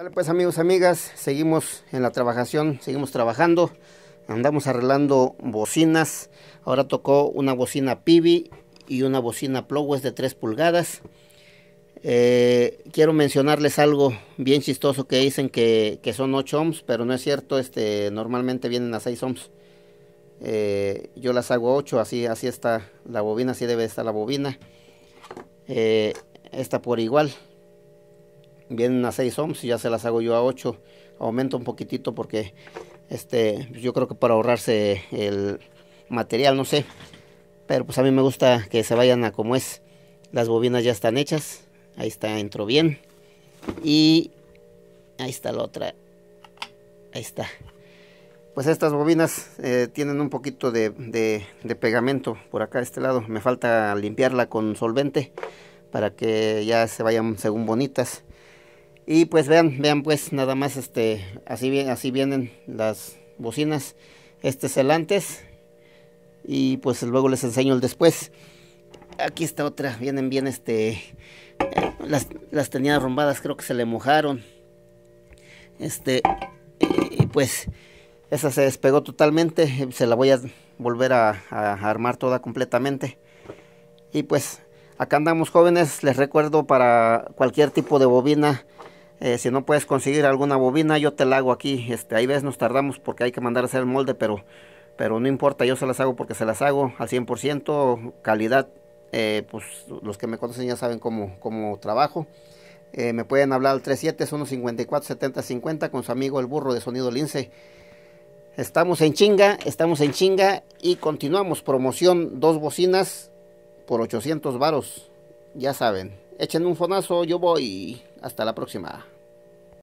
Dale pues amigos, amigas, seguimos en la trabajación, seguimos trabajando, andamos arreglando bocinas, ahora tocó una bocina Pibi y una bocina Plowes de 3 pulgadas. Eh, quiero mencionarles algo bien chistoso que dicen que, son 8 ohms, pero no es cierto, este, normalmente vienen a 6 ohms. Eh, yo las hago 8, así, así está la bobina, así debe estar la bobina. Eh, esta por igual, vienen a 6 ohms y ya se las hago yo a 8 aumento un poquitito porque este yo creo que para ahorrarse el material no sé. Pero pues a mí me gusta que se vayan a como es. Las bobinas ya están hechas. Ahí está entró bien. Y ahí está la otra. Ahí está. Pues estas bobinas eh, tienen un poquito de, de pegamento por acá a este lado. Me falta limpiarla con solvente para que ya se vayan según bonitas y pues vean, vean pues nada más este, así, así vienen las bocinas. Este es el antes y pues luego les enseño el después. Aquí está otra, vienen bien este, las, las tenía rombadas, creo que se le mojaron. Este, y pues esa se despegó totalmente, se la voy a volver a armar toda completamente. Y pues acá andamos jóvenes, les recuerdo para cualquier tipo de bobina eh, si no puedes conseguir alguna bobina, yo te la hago aquí. Este, ahí ves, nos tardamos porque hay que mandar a hacer el molde, pero, pero no importa, yo se las hago porque se las hago al 100%, calidad. Eh, pues los que me conocen ya saben cómo, cómo trabajo. Eh, me pueden hablar al 37-154-7050 con su amigo el burro de sonido lince. Estamos en chinga, estamos en chinga y continuamos. Promoción, dos bocinas por 800 varos. Ya saben, echen un fonazo, yo voy. Hasta la próxima.